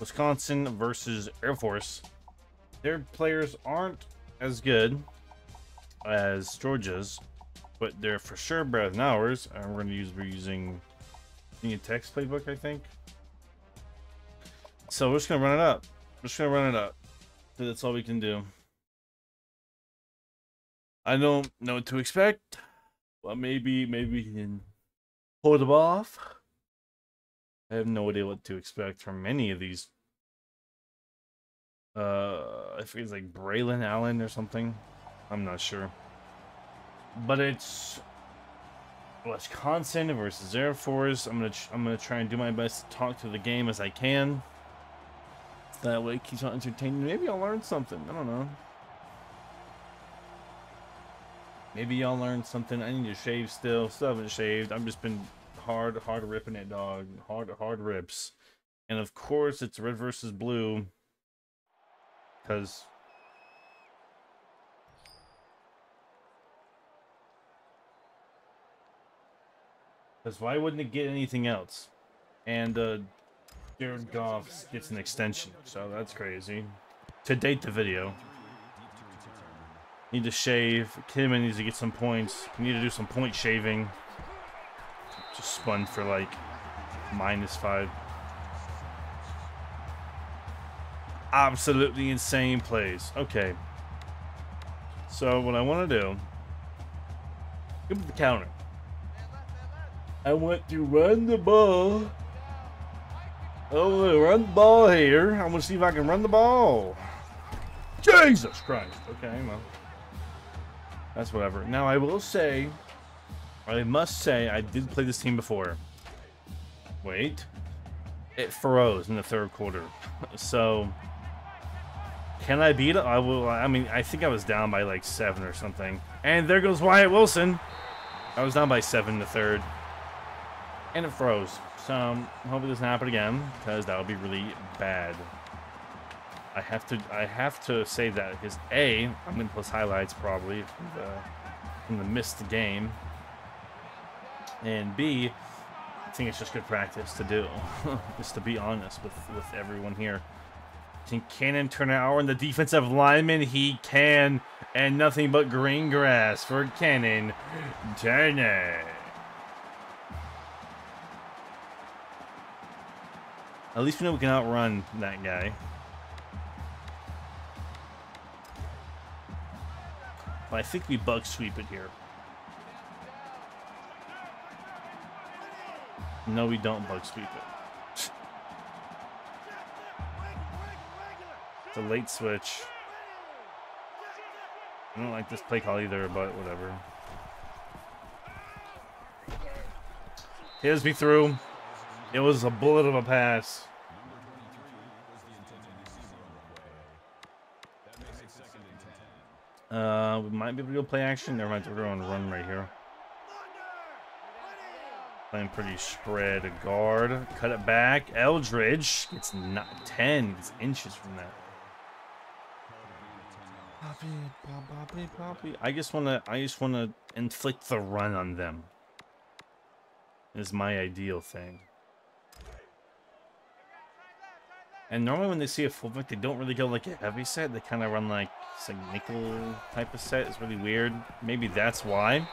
Wisconsin versus Air Force. Their players aren't as good as Georgia's, but they're for sure better than ours. And we're going to use we're using the text playbook, I think. So we're just gonna run it up. We're just gonna run it up. That's all we can do. I don't know what to expect. Well, maybe maybe we can hold them off. I have no idea what to expect from any of these. Uh, I think it's like Braylon Allen or something. I'm not sure. But it's Wisconsin versus Air Force. I'm gonna I'm gonna try and do my best to talk to the game as I can. That way it keeps on entertaining. Maybe I'll learn something. I don't know. Maybe y'all learned something. I need to shave still. Still haven't shaved. I've just been hard, hard ripping it, dog. Hard, hard rips. And of course, it's red versus blue. Because Because why wouldn't it get anything else? And uh, Jared Goff gets an extension, so that's crazy. To date the video. Need to shave. Kidman needs to get some points. Need to do some point shaving. Just spun for like minus five. Absolutely insane plays. Okay. So what I want to do, give me the counter. I want to run the ball. Oh, run the ball here. I want to see if I can run the ball. Jesus Christ. Okay, well. That's whatever. Now, I will say, I must say, I did play this team before. Wait. It froze in the third quarter. So, can I beat it? I will. I mean, I think I was down by like seven or something. And there goes Wyatt Wilson. I was down by seven in the third and it froze. So hopefully this doesn't happen again because that would be really bad. I have to I have to say that because A, I'm gonna post highlights probably from the from the missed game. And B, I think it's just good practice to do. just to be honest with, with everyone here. Can Cannon turn out on the defensive lineman? He can. And nothing but green grass for Cannon Turner. At least we know we can outrun that guy. But I think we bug sweep it here. No, we don't bug sweep it. It's a late switch. I don't like this play call either, but whatever. Here's me through. It was a bullet of a pass. Uh, we might be able to play action. Never mind, we're going to run right here. Playing pretty spread a guard. Cut it back. Eldridge gets not 10. Gets inches from that. Poppy, poppy, poppy. I just wanna I just wanna inflict the run on them. Is my ideal thing. And normally when they see a fullback, they don't really go like a heavy set. They kind of run like it's like nickel type of set. It's really weird. Maybe that's why.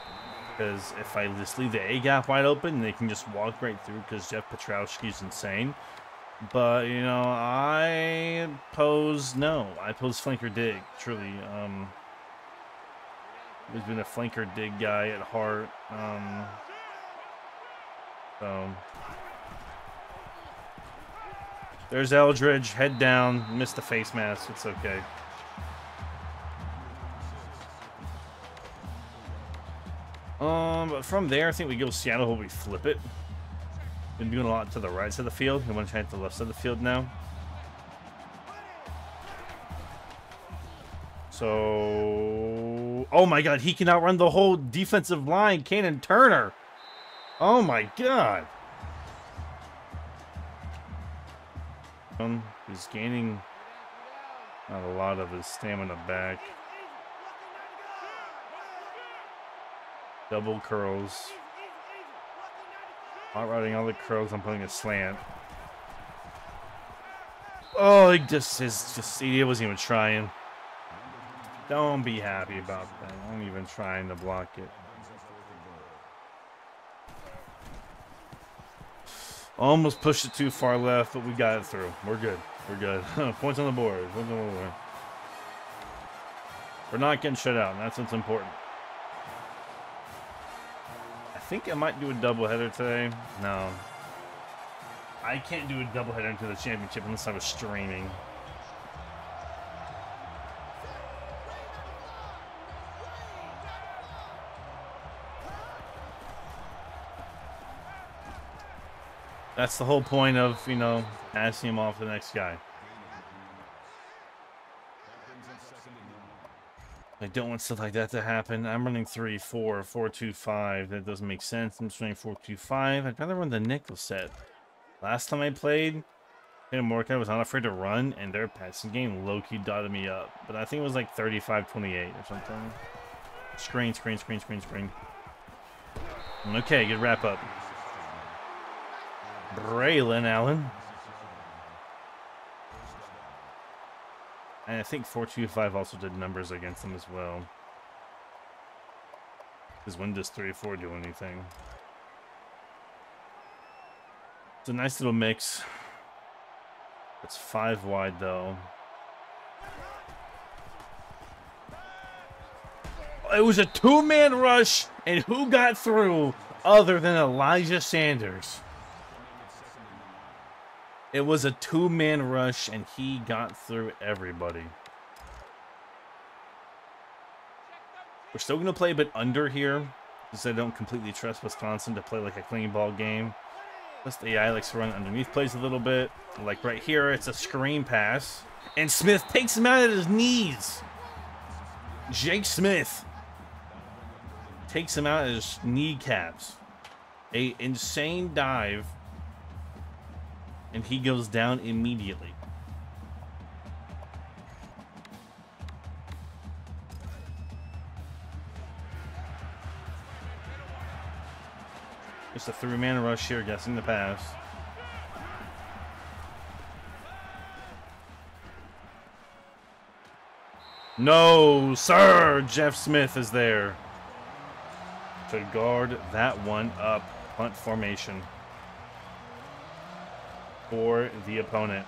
Because if I just leave the A gap wide open, they can just walk right through because Jeff Petrowski's insane. But, you know, I pose no. I pose flanker dig, truly. Um, he's been a flanker dig guy at heart. Um, so, there's Eldridge, head down, missed the face mask. It's okay. Um, but from there, I think we go Seattle we flip it. Been doing a lot to the right side of the field. We want to try to the left side of the field now. So, oh my God, he can outrun the whole defensive line, Cannon Turner. Oh my God. Um, he's gaining not a lot of his stamina back. Double curls. Hot riding all the curls. I'm putting a slant. Oh, he just is just he wasn't even trying. Don't be happy about that. I'm even trying to block it. Almost pushed it too far left, but we got it through. We're good. We're good. Points on the board. Points on the board. We're not getting shut out, and that's what's important. I think I might do a doubleheader today. No. I can't do a doubleheader into the championship unless I was streaming. That's the whole point of, you know, passing him off the next guy. I don't want stuff like that to happen. I'm running 3, 4, 4, 2, 5. That doesn't make sense. I'm just running 4, 2, 5. I'd rather run the nickel set. Last time I played, Mordecai was not afraid to run, and their passing game low-key dotted me up. But I think it was like 35-28 or something. Screen, screen, screen, screen, screen. Okay, good wrap up. Braylon Allen. And I think 425 also did numbers against them as well. Because when does 3-4 do anything? It's a nice little mix. It's five wide though. It was a two-man rush, and who got through other than Elijah Sanders? It was a two-man rush, and he got through everybody. We're still going to play a bit under here, because I don't completely trust Wisconsin to play like a clean ball game. Plus the AI likes to run underneath plays a little bit. Like right here, it's a screen pass. And Smith takes him out at his knees. Jake Smith takes him out at his kneecaps. A insane dive and he goes down immediately. Just a three-man rush here, guessing the pass. No, sir! Jeff Smith is there to guard that one up. Punt formation for the opponent.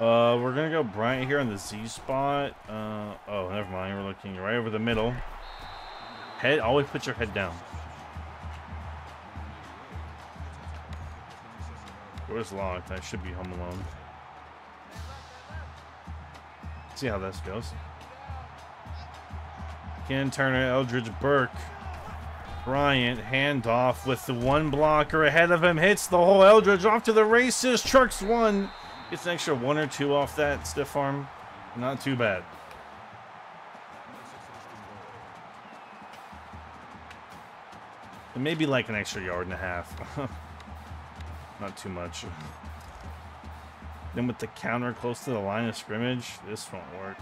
Uh, we're gonna go Bryant here on the Z spot. Uh, oh, never mind. We're looking right over the middle. Head, always put your head down. Door's locked. I should be home alone see how this goes. Ken Turner, Eldridge Burke. Bryant, handoff with the one blocker ahead of him. Hits the whole Eldridge off to the races. Trucks one. Gets an extra one or two off that stiff arm. Not too bad. Maybe like an extra yard and a half. Not too much. Then with the counter close to the line of scrimmage, this won't work.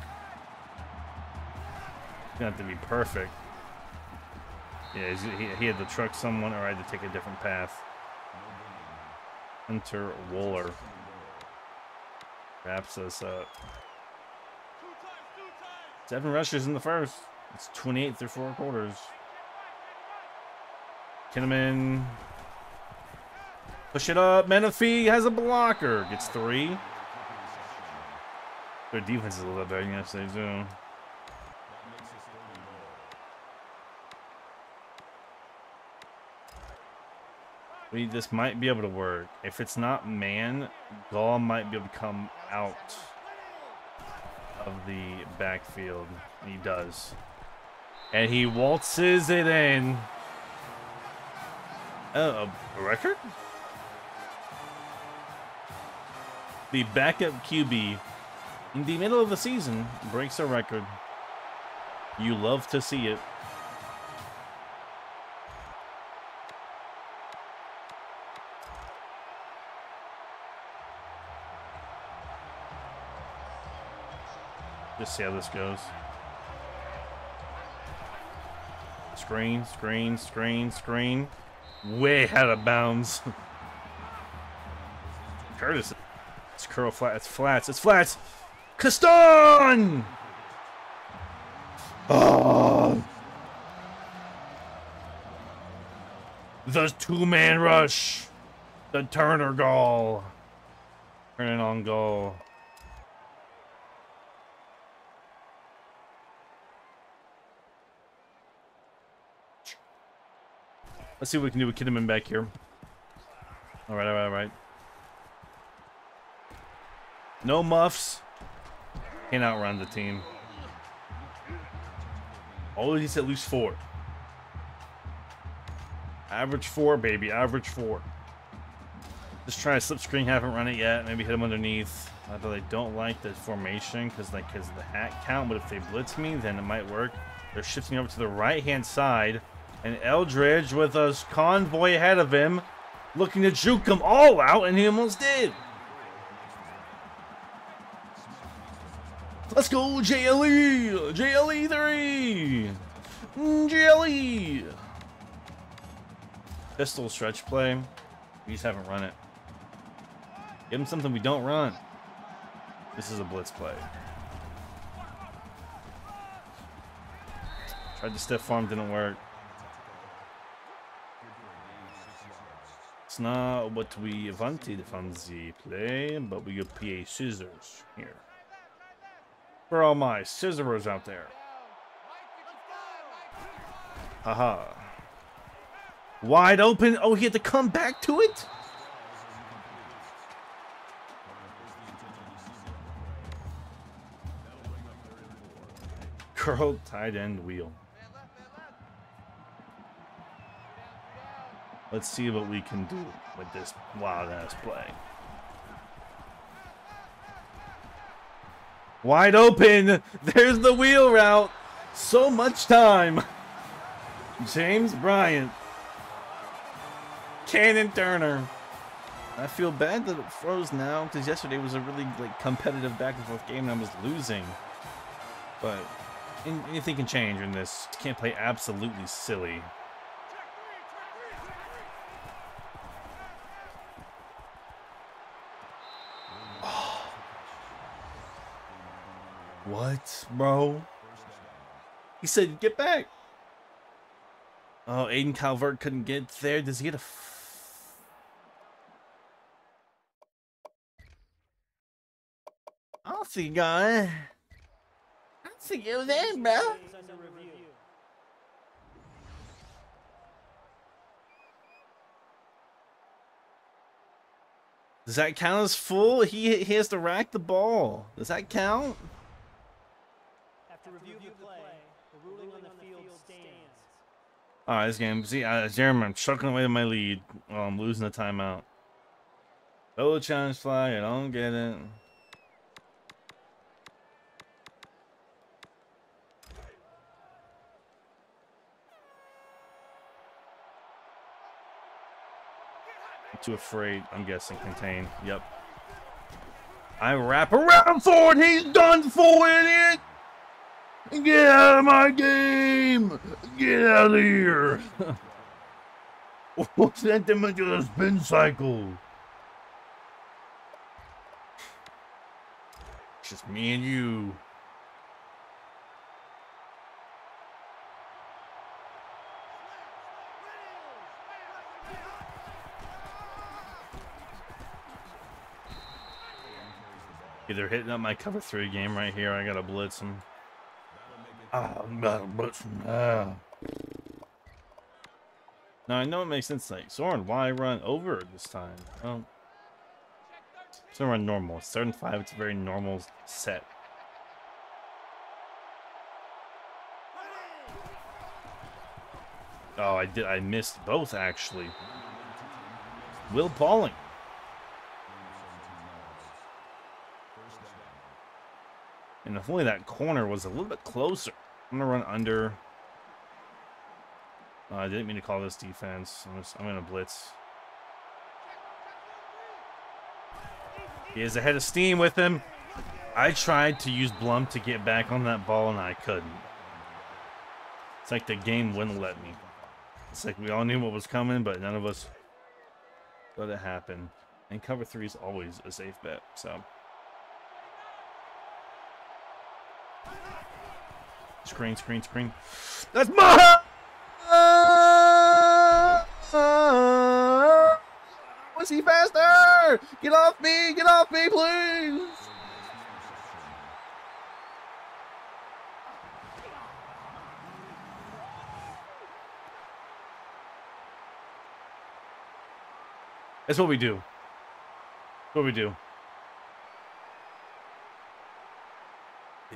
It's gonna have to be perfect. Yeah, he, had to truck someone or I had to take a different path. Hunter Wohler wraps us up. Seven rushes in the first. It's 28 through four quarters. Kinnaman Push it up. Menifee has a blocker. Gets three. Their defense is a little bit better than yesterday, too. We, this might be able to work. If it's not man, Gall might be able to come out of the backfield. He does. And he waltzes it in. Oh, a record? The backup QB in the middle of the season breaks a record. You love to see it. Just see how this goes. Screen, screen, screen, screen. Way out of bounds. Curtis. It's curl flat. It's flats. It's flats. Caston! Oh. The two-man rush. The Turner goal. Turning on goal. Let's see what we can do with Kidman back here. All right, all right, all right. No muffs. Can't outrun the team. Always at least four. Average four, baby. Average four. Just try to slip screen. Haven't run it yet. Maybe hit him underneath. Although they don't like the formation because like because the hat count. But if they blitz me, then it might work. They're shifting over to the right hand side. And Eldridge with a convoy ahead of him, looking to juke them all out, and he almost did. Let's go, JLE! JLE 3! JLE! Pistol stretch play. We just haven't run it. Give him something we don't run. This is a blitz play. Tried the stiff farm, didn't work. It's not what we wanted from the play, but we got PA scissors here. Are all my scissors out there? Haha. Wide open. Oh, he had to come back to it? Curled tight end wheel. Let's see what we can do with this wild ass play. Wide open. There's the wheel route. So much time. James Bryant. Cannon Turner. I feel bad that it froze now because yesterday was a really like competitive back and forth game and I was losing. But anything can change in this. Can't play absolutely silly. What, bro? He said, get back. Oh, Aiden Calvert couldn't get there. Does he get a... I don't see you guy. I don't see you there, bro. Does that count as full? He, he has to rack the ball. Does that count? Alright, this game. See, uh, Jeremy, I'm chucking away my lead while I'm losing the timeout. Oh, challenge flag. I don't get it. too afraid, I'm guessing. Contain. Yep. I wrap around for it. He's done for, idiot! Get out of my game! Get out of here! Sent them into the spin cycle. It's just me and you. Either hitting up my cover three game right here, I gotta blitz him. Ah, ah. Now I know it makes sense. Like Soren, why run over this time? It's gonna run normal. It's five. It's a very normal set. Oh, I did. I missed both actually. Will Pauling. And if only that corner was a little bit closer. I'm going to run under. Uh, I didn't mean to call this defense. I'm, just, I'm going to blitz. He is ahead of steam with him. I tried to use Blum to get back on that ball, and I couldn't. It's like the game wouldn't let me. It's like we all knew what was coming, but none of us let it happen. And cover three is always a safe bet, so. Screen, screen, screen. That's my. Was he faster? Get off me! Get off me, please! That's what we do. That's what we do.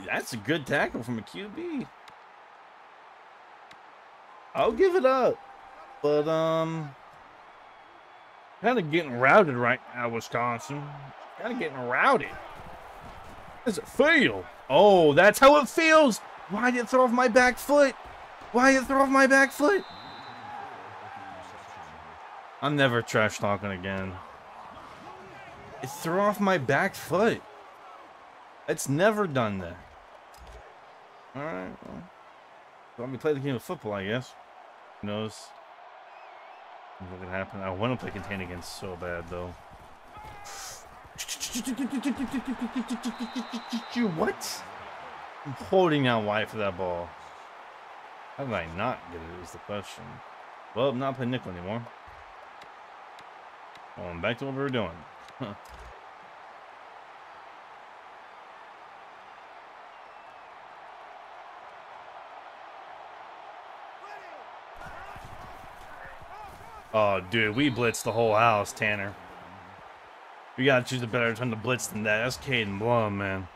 That's a good tackle from a QB. I'll give it up. But, um, kind of getting routed right now, Wisconsin. Kind of getting routed. How does it feel? Oh, that's how it feels. Why did it throw off my back foot? Why did it throw off my back foot? I'm never trash talking again. It threw off my back foot. It's never done that. Alright, well. Let me play the game of football, I guess. Who knows? What could happen? I want to play contain against so bad, though. What? I'm holding out wide for that ball. How did I not get it is the question. Well, I'm not playing nickel anymore. Going back to what we were doing. Oh, dude, we blitzed the whole house, Tanner. We gotta choose a better time to blitz than that. That's Caden Blum, man.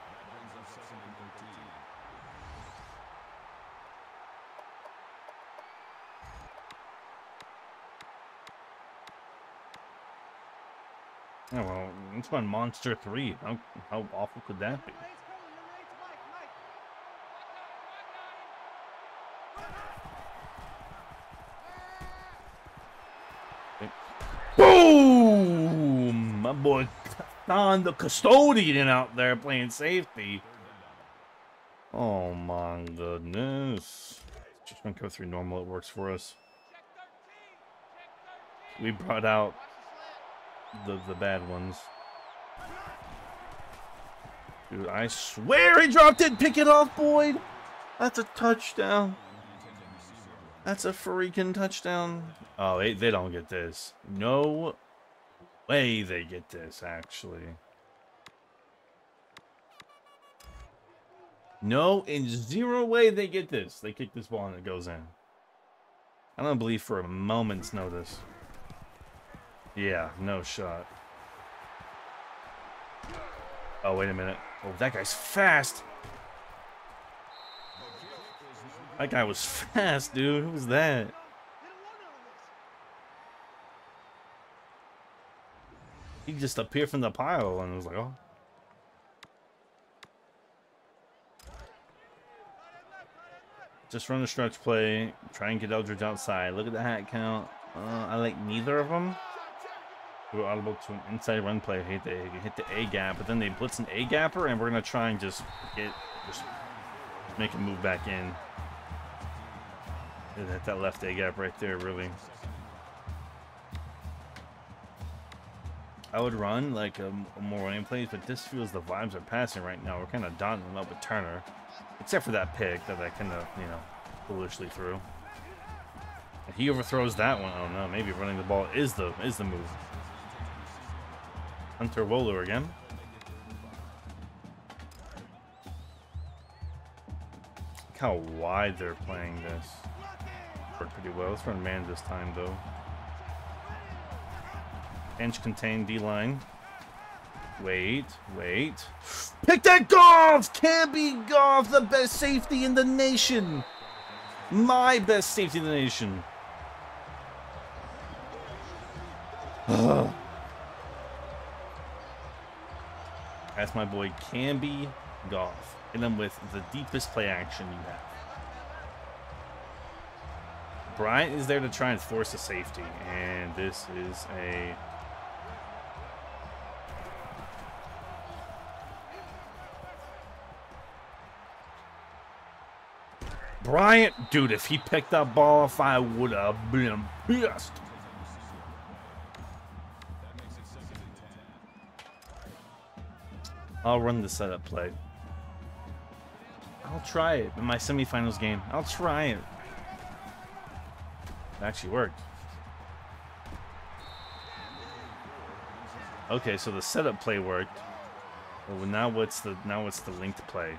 Oh, well, it's my Monster 3. How, how awful could that be? Boom! My boy Don, the custodian out there playing safety. Oh my goodness. Just gonna go through normal, it works for us. We brought out the, the bad ones. Dude, I swear he dropped it! Pick it off, Boyd! That's a touchdown. That's a freaking touchdown. Oh, they, they don't get this. No way they get this, actually. No, in zero way they get this. They kick this ball and it goes in. I don't believe for a moment's notice. Yeah, no shot. Oh, wait a minute. Oh, that guy's fast. That guy was fast, dude. Who was that? He just appeared from the pile and was like, oh. Just run a stretch play. Try and get Eldridge outside. Look at the hat count. Uh, I like neither of them. We were audible to an inside run play. Hit the hit the A gap, but then they blitz an A gapper, and we're gonna try and just get just make him move back in. Hit that left A gap right there, really. I would run like a, a more running plays, but this feels the vibes are passing right now. We're kind of them up with Turner, except for that pick that I kind of you know foolishly threw. If he overthrows that one, I don't know. Maybe running the ball is the is the move. Hunter Wohler again. Look how wide they're playing this. Worked pretty well. Let's run man this time though. Inch contain D-line. Wait, wait. Pick that Goff! Can't be Goff, the best safety in the nation. My best safety in the nation. That's my boy Canby Goff. And then with the deepest play action you have. Bryant is there to try and force a safety. And this is a Bryant, dude, if he picked that ball off, I would have been pissed. I'll run the setup play. I'll try it in my semifinals game. I'll try it. It actually worked. Okay, so the setup play worked. Well, now what's the now what's the linked play?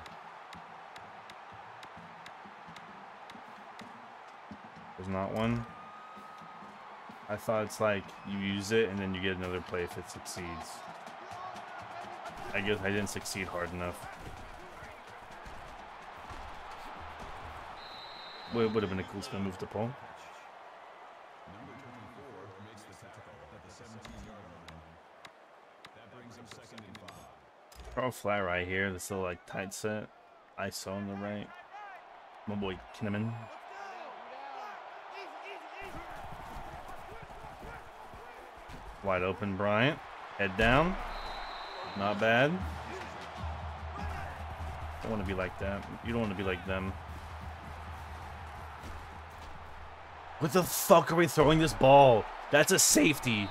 There's not one. I thought it's like you use it and then you get another play if it succeeds. I guess I didn't succeed hard enough. It would have been a cool spin move to pull. Throw flat right here. This little like tight set. ISO on the right. My boy Kinnaman. Wide open Bryant. Head down. Not bad. Don't want to be like that. You don't want to be like them. What the fuck are we throwing this ball? That's a safety.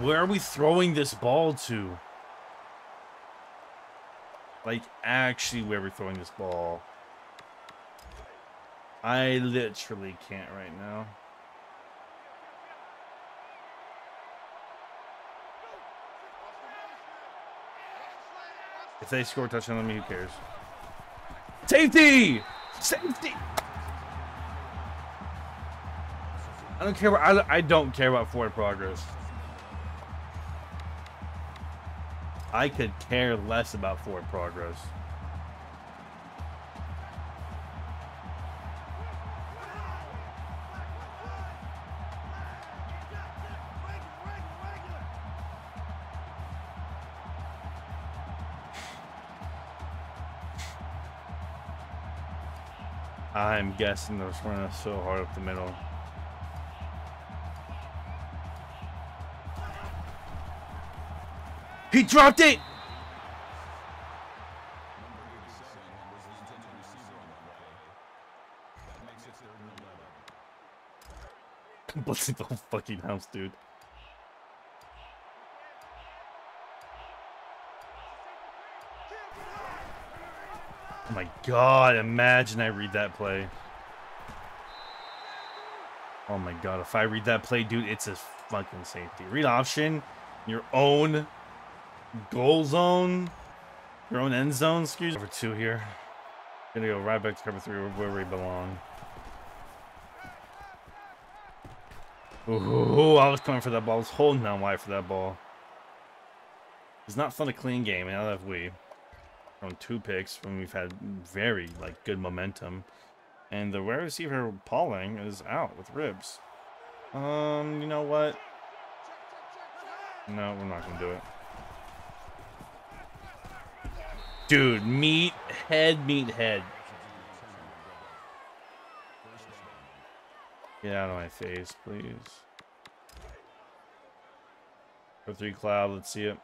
Where are we throwing this ball to? Like, actually, where are we throwing this ball? I literally can't right now. If they score a touchdown on me, who cares? Safety! Safety! I don't care. I, I don't care about forward progress. I could care less about forward progress. I'm guessing they're running so hard up the middle. He dropped it! Blitzing the whole fucking house, dude. My god, imagine I read that play. Oh my god, if I read that play, dude, it's a fucking safety. Read option, your own goal zone, your own end zone, excuse me. Cover two here. Gonna go right back to cover three where we belong. Ooh, I was coming for that ball. I was holding down wide for that ball. It's not fun to clean game, now that we two picks when we've had very like good momentum. And the wide receiver Pauling is out with ribs. Um, you know what? No, we're not gonna do it. Dude, meat head, meat head. Get out of my face, please. For three cloud, let's see it.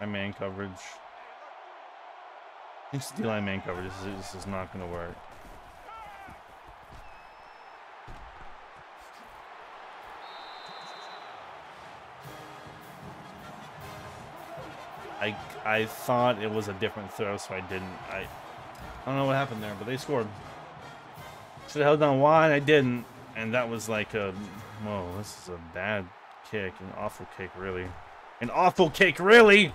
My man coverage. It's D-line man coverage. This is, this is not going to work. I I thought it was a different throw, so I didn't. I, I don't know what happened there, but they scored. Should have held on wide. I didn't, and that was like a. Whoa, this is a bad kick, an awful kick, really. An awful kick, really!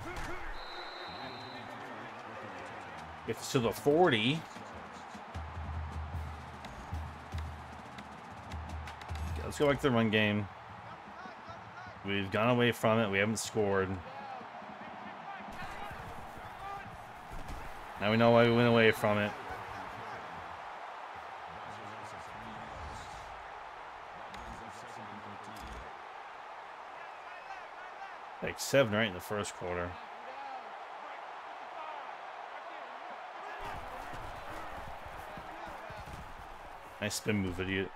Gets to the 40. Let's go back to the run game. We've gone away from it. We haven't scored. Now we know why we went away from it. Like seven right in the first quarter. Nice spin move, idiot.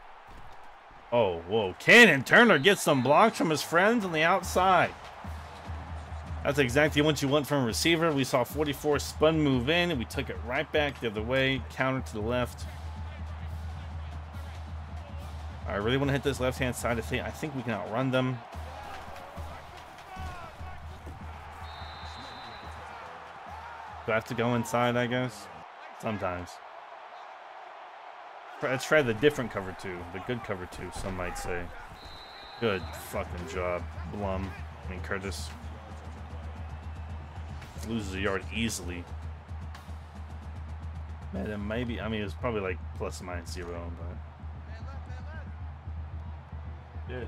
Oh, whoa. Cannon Turner gets some blocks from his friends on the outside. That's exactly what you want from a receiver. We saw 44 spun move in. and We took it right back the other way. Counter to the left. I really want to hit this left-hand side. I think, I think we can outrun them. Do I have to go inside, I guess? Sometimes. Let's try the different cover two. The good cover two, some might say. Good fucking job, Blum. I mean, Curtis loses a yard easily. Man, maybe, I mean, it's probably like plus or minus zero, but. Good.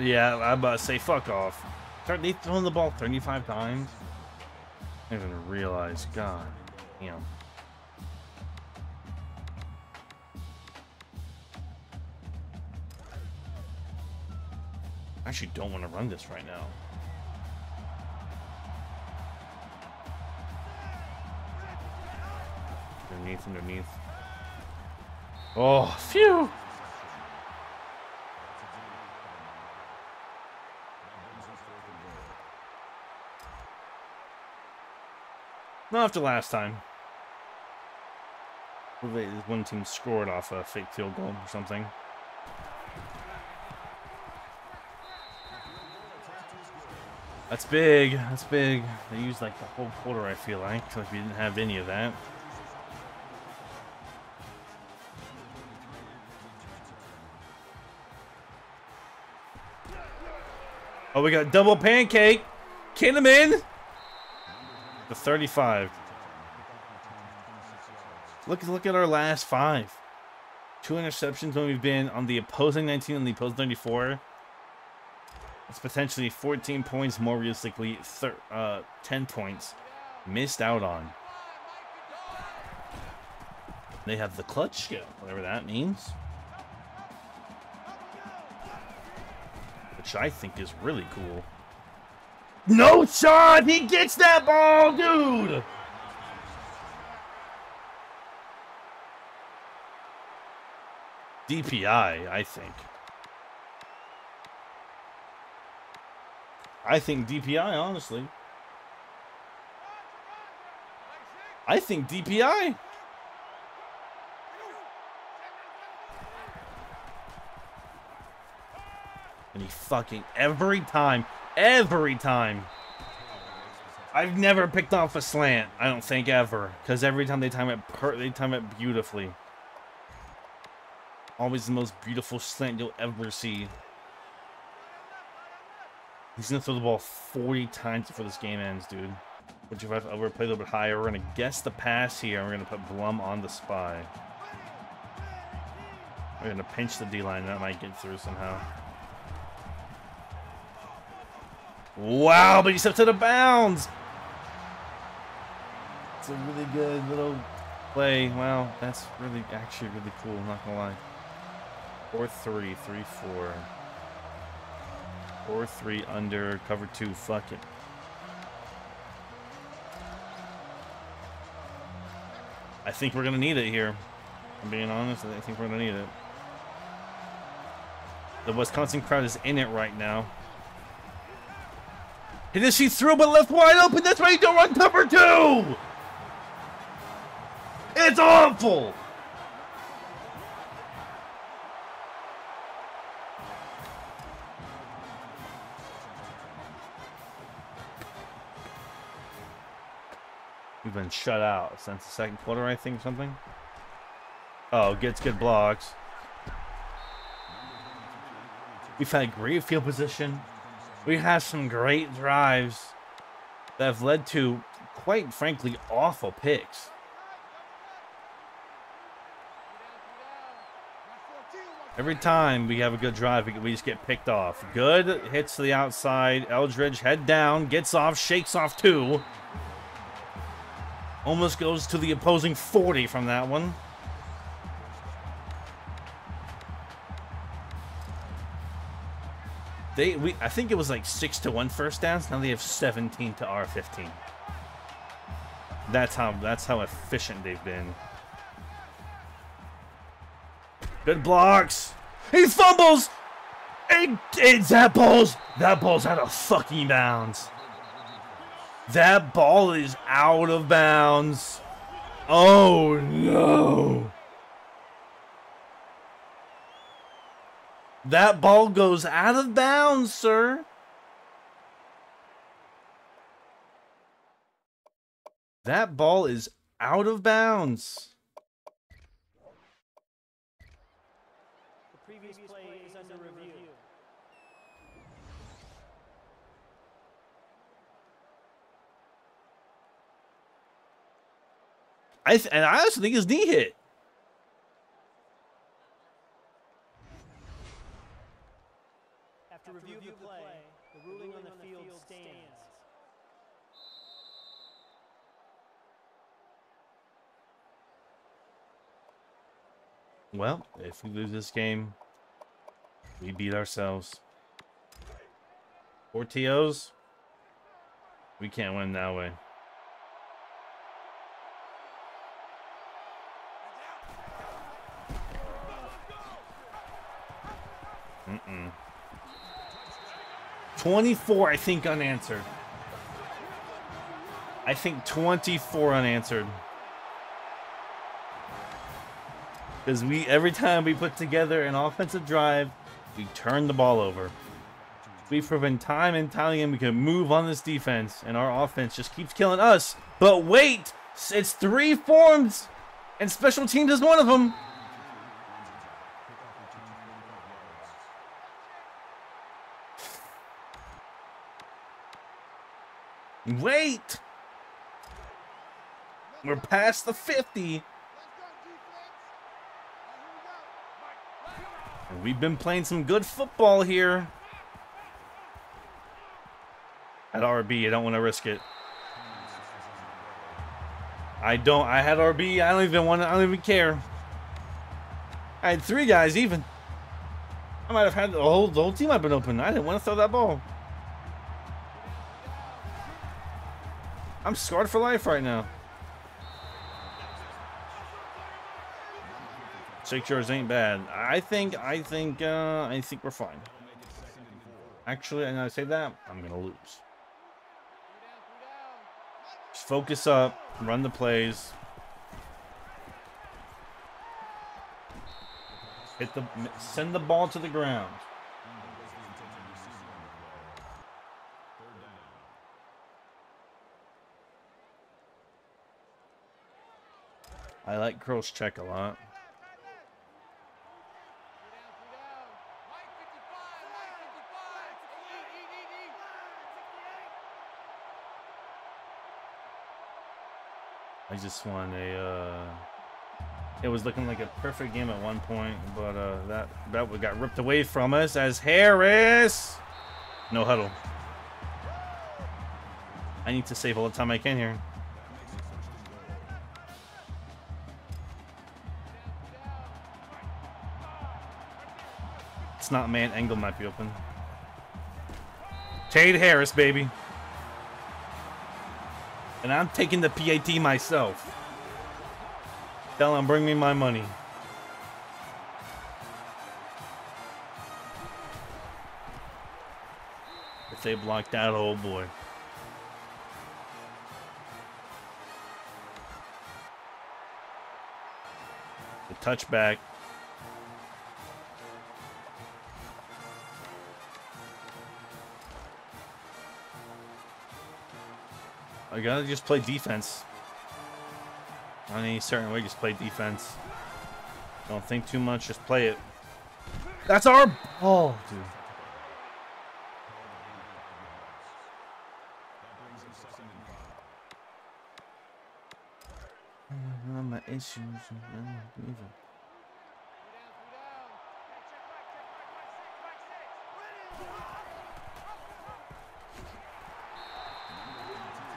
Yeah, I'm about to say fuck off. They thrown the ball 35 times. I didn't even realize. God damn. I actually don't want to run this right now. Underneath, underneath. Oh, phew! Not after last time. One team scored off a fake field goal or something. That's big. That's big. They used like the whole quarter, I feel like. Like we didn't have any of that. Oh, we got double pancake. Kinnaman. The 35. Look, look at our last five. Two interceptions when we've been on the opposing 19 and the opposing 34. It's potentially 14 points, more realistically, uh, 10 points missed out on. They have the clutch skill, whatever that means. Which I think is really cool. No shot! He gets that ball, dude! DPI, I think. I think DPI, honestly. I think DPI. And he fucking every time Every time. I've never picked off a slant. I don't think ever, because every time they time it, they time it beautifully. Always the most beautiful slant you'll ever see. He's gonna throw the ball 40 times before this game ends, dude. Which if I overplay a little bit higher, we're gonna guess the pass here, and we're gonna put Blum on the spy. We're gonna pinch the D-line, that might get through somehow. Wow, but he stepped out of bounds. It's a really good little play. Wow, that's really, actually really cool, I'm not gonna lie. 4-3, 3-4. 4-3 under, cover 2, fuck it. I think we're gonna need it here. I'm being honest, I think we're gonna need it. The Wisconsin crowd is in it right now. And then she threw but left wide open. That's why you don't run cover two. It's awful. We've been shut out since the second quarter, I think, something. Oh, gets good blocks. We've had great field position. We have some great drives that have led to, quite frankly, awful picks. Every time we have a good drive, we just get picked off. Good hits to the outside. Eldridge head down, gets off, shakes off two. Almost goes to the opposing 40 from that one. They we I think it was like six to one first downs. Now they have 17 to our 15. That's how that's how efficient they've been. Good blocks. He fumbles. And, and that ball's that ball's out of fucking bounds. That ball is out of bounds. Oh no. That ball goes out of bounds, sir. That ball is out of bounds. The previous play is under review. I th- and I also think his knee hit. After review of the play, the ruling on the field stands. Well, if we lose this game, we beat ourselves. Four TOs. We can't win that way. Mm-mm. 24, I think, unanswered. I think 24 unanswered. Because we every time we put together an offensive drive, we turn the ball over. We've proven time and time again we can move on this defense, and our offense just keeps killing us. But wait, it's three forms, and special teams is one of them. Wait! We're past the 50. We've been playing some good football here. At RB, I don't want to risk it. I don't. I had RB. I don't even want to. I don't even care. I had three guys even. I might have had the whole the whole team. I've been open. I didn't want to throw that ball. I'm scarred for life right now. Six yards ain't bad. I think, I think, uh, I think we're fine. Actually, and I say that, I'm gonna lose. Just focus up, run the plays. Hit the, send the ball to the ground. I like cross check a lot. I just won a. Uh, it was looking like a perfect game at one point, but uh, that that got ripped away from us as Harris. No huddle. I need to save all the time I can here. It's not man. Angle might be open. Cade Harris, baby. And I'm taking the PAT myself. Tell him bring me my money. If they block that, oh boy. The touchback. I gotta just play defense. On any certain way, just play defense. Don't think too much, just play it. That's our ball, dude. My issues.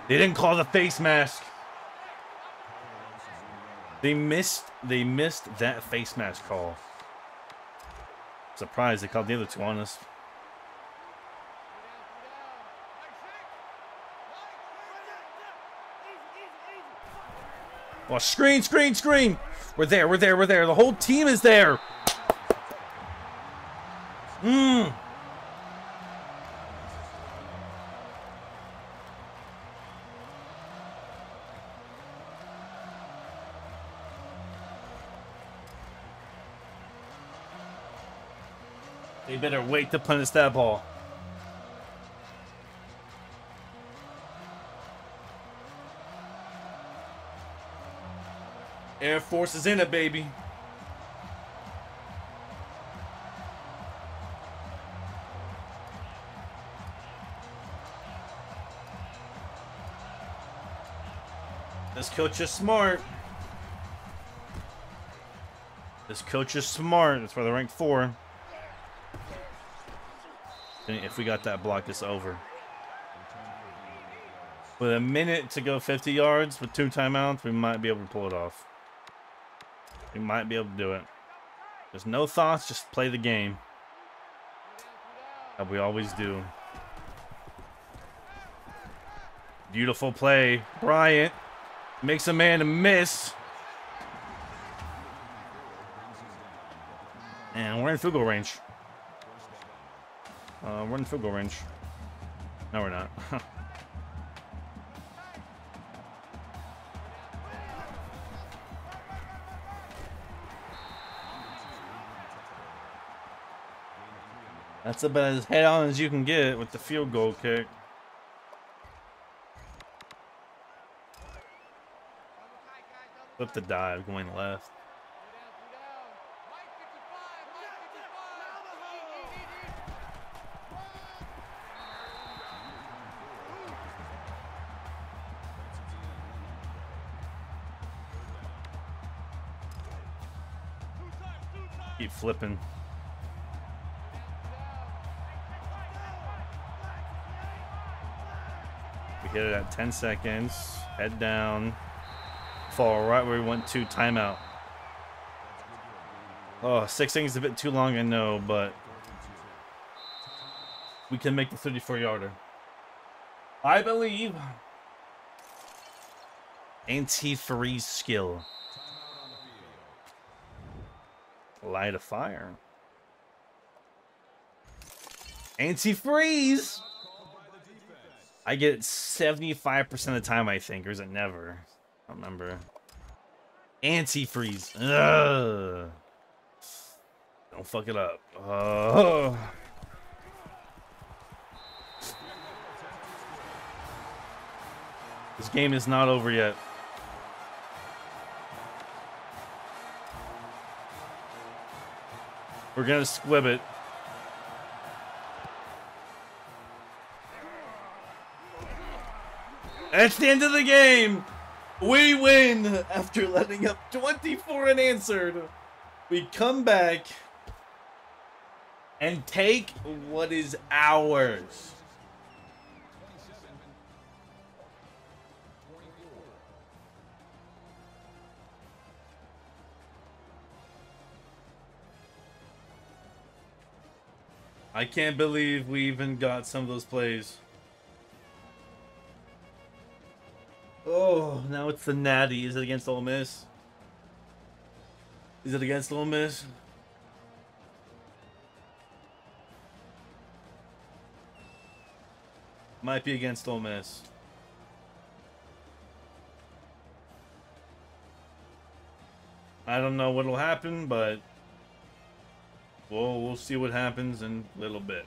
They didn't call the face mask. They missed they missed that face mask call. Surprised they called the other two on us. Well, screen, screen, screen. We're there, we're there, we're there. The whole team is there. Mmm. They better wait to punish that ball. Air Force is in it, baby. This coach is smart. This coach is smart. That's why they're ranked four. If we got that block, it's over. With a minute to go 50 yards with two timeouts, we might be able to pull it off. We might be able to do it. There's no thoughts, just play the game. Like we always do. Beautiful play. Bryant makes a man miss. And we're in field goal range. Uh, we're in field goal range. No, we're not. That's about as head on as you can get with the field goal kick. Flip the dive going left. Flipping. We hit it at 10 seconds. Head down. Fall right where we went to timeout. Oh, six innings is a bit too long, I know, but we can make the 34 yarder. I believe. Anti-freeze skill. Light a fire. Anti-freeze! I get it 75% of the time, I think, or is it never? I don't remember. Antifreeze. Don't fuck it up. This game is not over yet. We're gonna squib it. That's the end of the game. We win after letting up 24 unanswered. We come back and take what is ours. I can't believe we even got some of those plays. Oh, now it's the Natty. Is it against Ole Miss? Is it against Ole Miss? Might be against Ole Miss. I don't know what'll happen, but we'll we'll see what happens in a little bit.